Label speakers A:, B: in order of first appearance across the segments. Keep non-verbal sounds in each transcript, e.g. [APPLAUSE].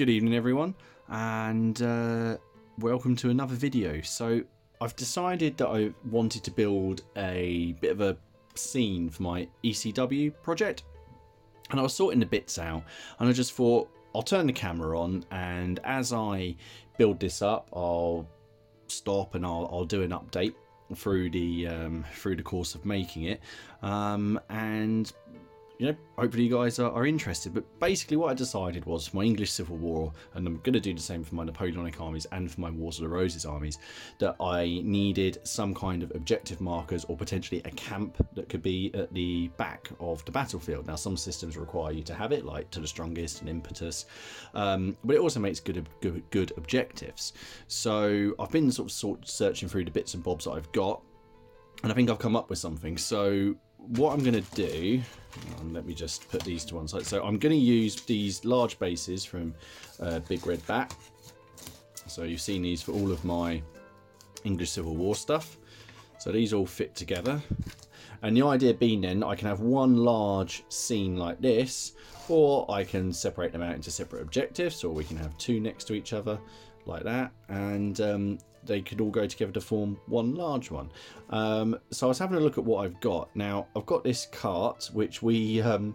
A: Good evening, everyone, and uh, welcome to another video. So, I've decided that I wanted to build a bit of a scene for my ECW project, and I was sorting the bits out, and I just thought I'll turn the camera on, and as I build this up, I'll stop and I'll, I'll do an update through the um, through the course of making it, um, and you know, hopefully you guys are, are, interested. But basically, what I decided was for my English Civil War, and I'm going to do the same for my Napoleonic armies and for my Wars of the Roses armies, that I needed some kind of objective markers or potentially a camp that could be at the back of the battlefield. Now, some systems require you to have it, like to the strongest and impetus, um, but it also makes good, good, good objectives. So I've been sort of, sort of searching through the bits and bobs that I've got, and I think I've come up with something. So what I'm going to do, let me just put these to one side. So I'm going to use these large bases from uh, Big Red Bat. So you've seen these for all of my English Civil War stuff. So these all fit together. And the idea being then I can have one large scene like this, or I can separate them out into separate objectives, or we can have two next to each other like that. And um, they could all go together to form one large one. Um, so I was having a look at what I've got. Now I've got this cart which we um,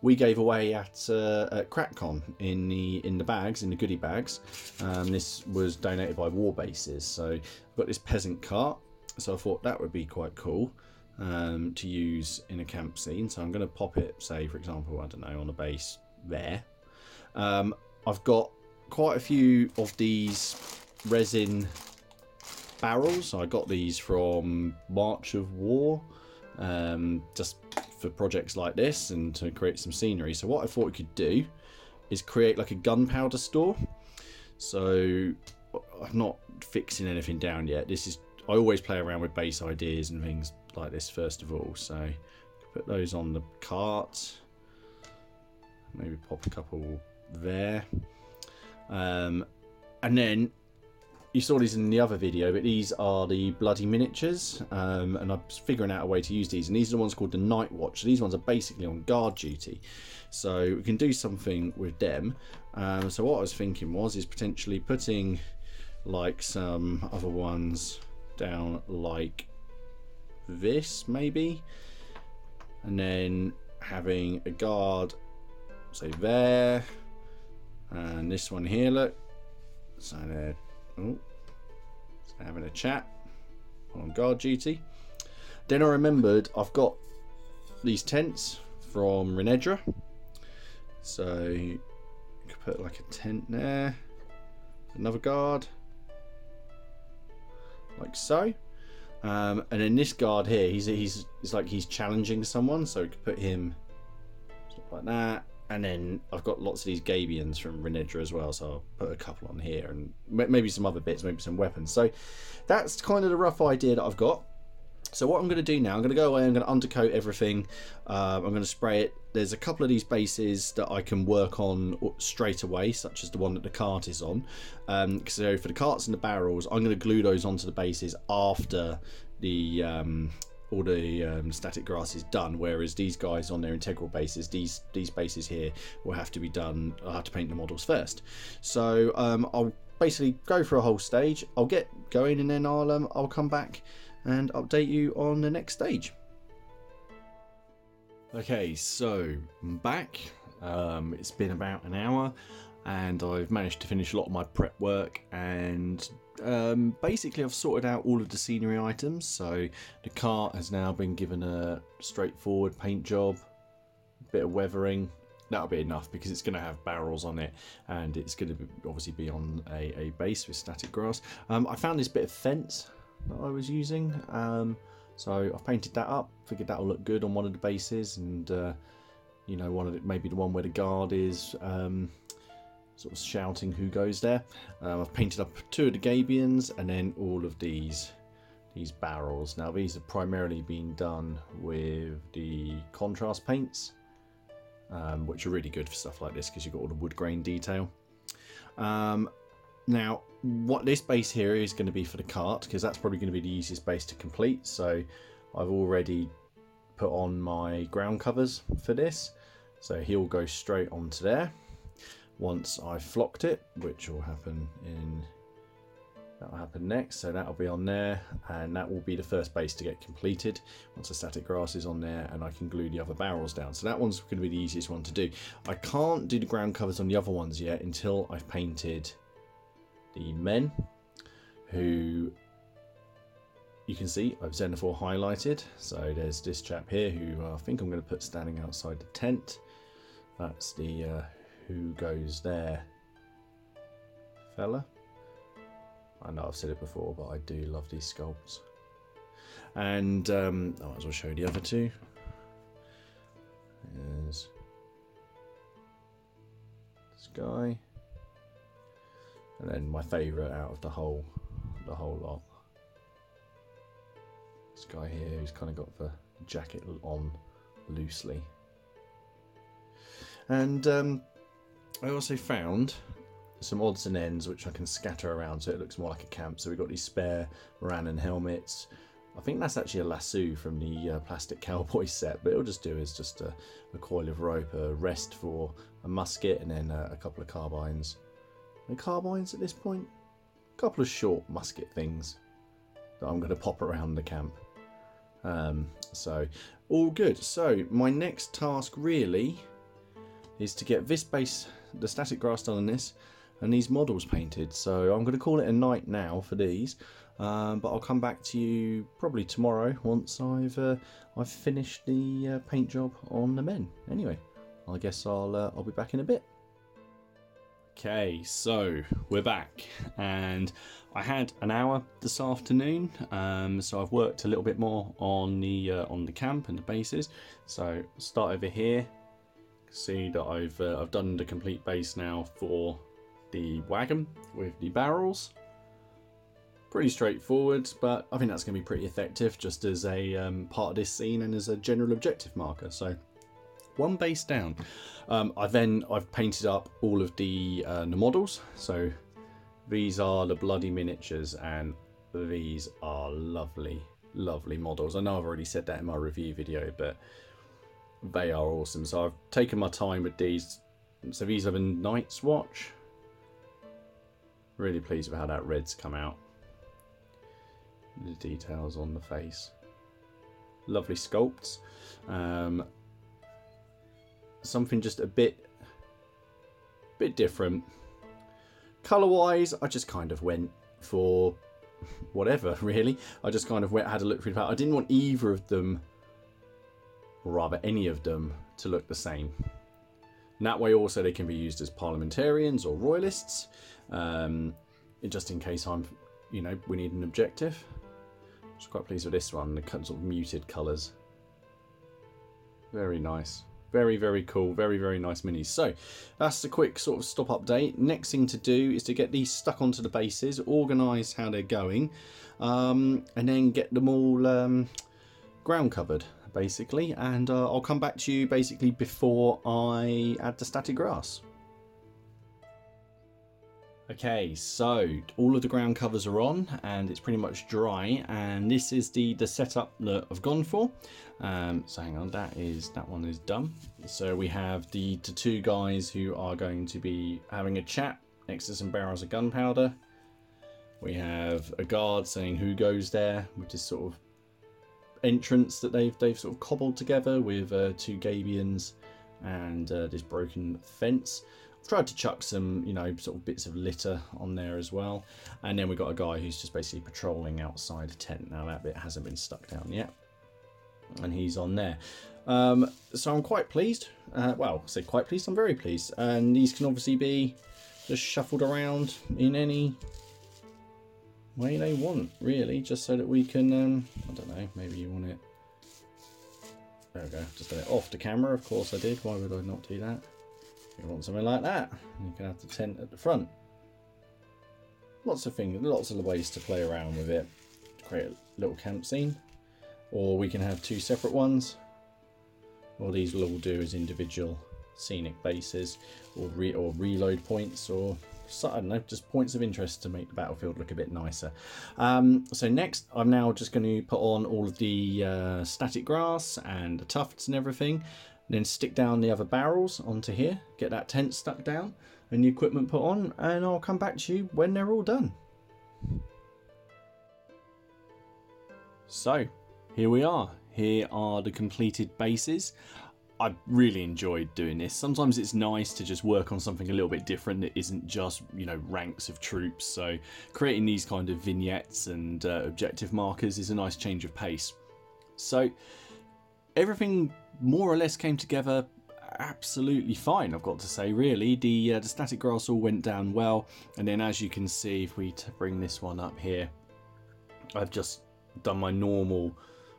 A: we gave away at, uh, at CrackCon in the in the bags in the goodie bags. Um, this was donated by Warbases. So I've got this peasant cart. So I thought that would be quite cool um, to use in a camp scene. So I'm going to pop it, say for example, I don't know, on a base there. Um, I've got quite a few of these resin barrels. I got these from March of War, um, just for projects like this and to create some scenery. So what I thought we could do is create like a gunpowder store. So I'm not fixing anything down yet. This is I always play around with base ideas and things like this first of all. So put those on the cart. Maybe pop a couple there. Um, and then you saw these in the other video, but these are the bloody miniatures, um, and I'm figuring out a way to use these. And these are the ones called the Night Watch. these ones are basically on guard duty, so we can do something with them. Um, so what I was thinking was is potentially putting like some other ones down like this maybe, and then having a guard say there, and this one here. Look, so there Oh, having a chat on guard duty. Then I remembered I've got these tents from Renedra. So you could put like a tent there, another guard, like so. Um, and then this guard here, he's he's it's like he's challenging someone, so we could put him like that and then I've got lots of these Gabions from Renedra as well, so I'll put a couple on here and maybe some other bits, maybe some weapons. So that's kind of the rough idea that I've got. So what I'm going to do now, I'm going to go away, I'm going to undercoat everything, uh, I'm going to spray it. There's a couple of these bases that I can work on straight away, such as the one that the cart is on. Um, so for the carts and the barrels, I'm going to glue those onto the bases after the um, all the um, static grass is done whereas these guys on their integral bases these these bases here will have to be done I'll have to paint the models first so um, I'll basically go for a whole stage I'll get going and then I'll um, I'll come back and update you on the next stage. Okay so I'm back. Um, it's been about an hour and I've managed to finish a lot of my prep work and um, basically I've sorted out all of the scenery items. So the cart has now been given a straightforward paint job a bit of weathering. That'll be enough because it's going to have barrels on it and it's going to obviously be on a, a base with static grass. Um, I found this bit of fence that I was using um, so I've painted that up figured that'll look good on one of the bases and uh, you know one of the, maybe the one where the guard is um, sort of shouting who goes there. Um, I've painted up two of the Gabions and then all of these these barrels. Now these have primarily been done with the contrast paints, um, which are really good for stuff like this because you've got all the wood grain detail. Um, now, what this base here is going to be for the cart because that's probably going to be the easiest base to complete. So I've already put on my ground covers for this. So he'll go straight onto there. once I've flocked it, which will happen in That'll happen next, so that'll be on there, and that will be the first base to get completed once the static grass is on there, and I can glue the other barrels down. So that one's going to be the easiest one to do. I can't do the ground covers on the other ones yet until I've painted the men, who you can see I've zenithal highlighted. So there's this chap here who I think I'm going to put standing outside the tent. That's the uh, who goes there fella. I know I've said it before, but I do love these sculpts. And um, I might as well show you the other two. There's this guy, and then my favourite out of the whole, the whole lot. This guy here, who's kind of got the jacket on loosely. And um, I also found some odds and ends which I can scatter around so it looks more like a camp. So we've got these spare morion helmets. I think that's actually a lasso from the uh, plastic [LAUGHS] cowboy set, but it'll just do is just a, a, coil of rope, a rest for a musket, and then a, a couple of carbines. Carbines at this point? A couple of short musket things that I'm going to pop around the camp. Um, so, all good. So, my next task really is to get this base, the static grass done on this, and these models painted. So I'm going to call it a night now for these, um, but I'll come back to you probably tomorrow once I've uh, I've finished the uh, paint job on the men. Anyway, I guess I'll uh, I'll be back in a bit. Okay, so we're back, and I had an hour this afternoon, um, so I've worked a little bit more on the uh, on the camp and the bases. So start over here. See that I've uh, I've done the complete base now for the wagon with the barrels. Pretty straightforward, but I think that's going to be pretty effective just as a um, part of this scene and as a general objective marker. So one base down. Um, I then I've painted up all of the uh, the models. So these are the bloody miniatures, and these are lovely, lovely models. I know I've already said that in my review video, but they are awesome. So I've taken my time with these. So these are the Night's Watch. Really pleased with how that red's come out. The details on the face. Lovely sculpts. Um, something just a bit, bit different. Color-wise, I just kind of went for whatever, [LAUGHS] really. I just kind of went, had a look through the I didn't want either of them, or rather any of them, to look the same. And that way also they can be used as parliamentarians or royalists um, just in case I'm, you know, we need an objective. I was quite pleased with this one, the sort of muted colours. Very nice. Very, very cool. Very, very nice minis. So that's a quick sort of stop update. Next thing to do is to get these stuck onto the bases, organise how they're going, um, and then get them all um, ground covered, basically. And uh, I'll come back to you basically before I add the static grass. Okay, so all of the ground covers are on and it's pretty much dry and this is the, the setup that I've gone for. Um, so hang on, that is that one is done. So we have the, the two guys who are going to be having a chat next to some barrels of gunpowder. We have a guard saying who goes there, which is sort of entrance that they've they've sort of cobbled together with uh, two gabions and uh, this broken fence tried to chuck some, you know, sort of bits of litter on there as well. And then we've got a guy who's just basically patrolling outside a tent. Now that bit hasn't been stuck down yet. And he's on there. Um, so I'm quite pleased. Uh, well, I say quite pleased, I'm very pleased. And these can obviously be just shuffled around in any way they want, really, just so that we can, um, I don't know, maybe you want it. There we go, just did it off the camera, of course I did. Why would I not do that? You want something like that, And you can have the tent at the front. Lots of things, lots of ways to play around with it. Create a little camp scene. Or we can have two separate ones. Or these will all do as individual scenic bases or, re or reload points or I don't know, just points of interest to make the battlefield look a bit nicer. Um, so next, I'm now just going to put on all of the uh, static grass and the tufts and everything then stick down the other barrels onto here, get that tent stuck down. and the equipment put on, and I'll come back to you when they're all done. So, here we are. Here are the completed bases. I really enjoyed doing this. Sometimes it's nice to just work on something a little bit different that isn't just, you know, ranks of troops. So creating these kind of vignettes and uh, objective markers is a nice change of pace. So everything more or less came together absolutely fine, I've got to say, really. The, uh, the static grass all went down well. And then as you can see, if we bring this one up here, I've just done my normal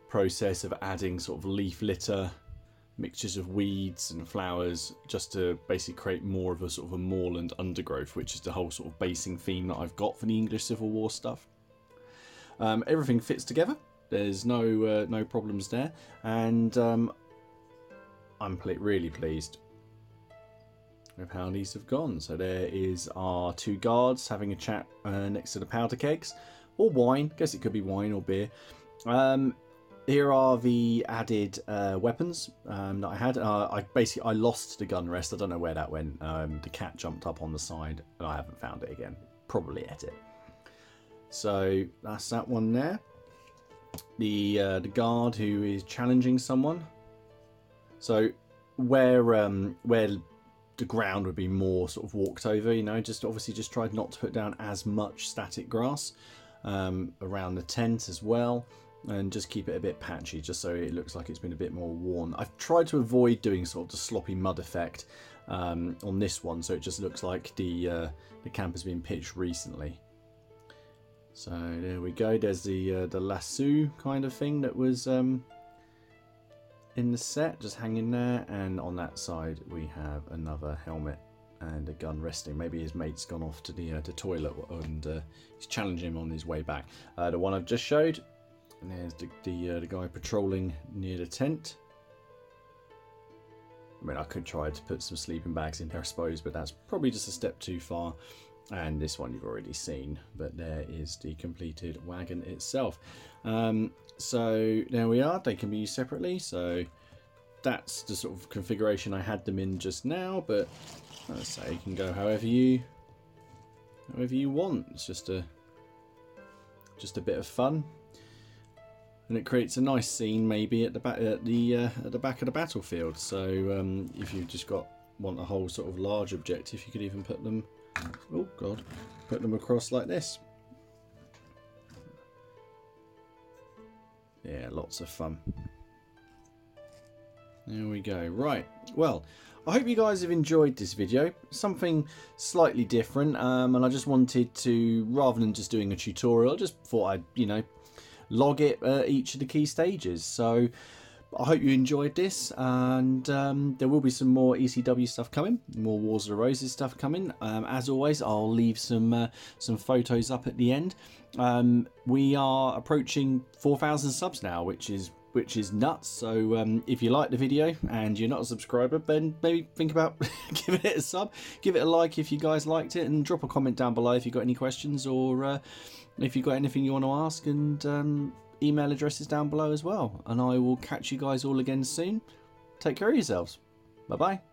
A: process of adding sort of leaf litter mixtures of weeds and flowers just to basically create more of a sort of a moorland undergrowth, which is the whole sort of basing theme that I've got for the English Civil War stuff. Um, everything fits together. There's no uh, no problems there, and um, I'm really pleased with how these have gone. So there is our two guards having a chat uh, next to the powder kegs, or wine. Guess it could be wine or beer. Um, here are the added uh, weapons um, that I had. Uh, I basically I lost the gun rest. I don't know where that went. Um, the cat jumped up on the side, and I haven't found it again. Probably at it. So that's that one there. The uh, the guard who is challenging someone. So where um, where the ground would be more sort of walked over, you know, just obviously just tried not to put down as much static grass um, around the tent as well and just keep it a bit patchy just so it looks like it's been a bit more worn. I've tried to avoid doing sort of the sloppy mud effect um, on this one so it just looks like the, uh, the camp has been pitched recently. So there we go, there's the, uh, the lasso kind of thing that was um, in the set, just hanging there, and on that side we have another helmet and a gun resting. Maybe his mate's gone off to the, uh, the toilet and uh, he's challenging him on his way back. Uh, the one I've just showed and there's the, the, uh, the guy patrolling near the tent. I mean, I could try to put some sleeping bags in there, I suppose, but that's probably just a step too far. And this one you've already seen, but there is the completed wagon itself. Um, so there we are, they can be used separately. So that's the sort of configuration I had them in just now, but let's say you can go however you however you want. It's just a just a bit of fun and it creates a nice scene maybe at the back at the uh, at the back of the battlefield. So um, if you've just got want a whole sort of large objective, you could even put them. Oh God, put them across like this. Yeah, lots of fun. There we go. Right. Well, I hope you guys have enjoyed this video. Something slightly different. Um, and I just wanted to, rather than just doing a tutorial, I just thought I'd, you know, log it at each of the key stages. So I hope you enjoyed this, and um, there will be some more ECW stuff coming, more Wars of the Roses stuff coming. Um, as always, I'll leave some uh, some photos up at the end. Um, we are approaching 4,000 subs now, which is which is nuts. So um, if you like the video and you're not a subscriber, then maybe think about [LAUGHS] giving it a sub, give it a like if you guys liked it, and drop a comment down below if you've got any questions or. Uh, if you've got anything you want to ask, and um, email addresses down below as well. And I will catch you guys all again soon. Take care of yourselves. Bye bye.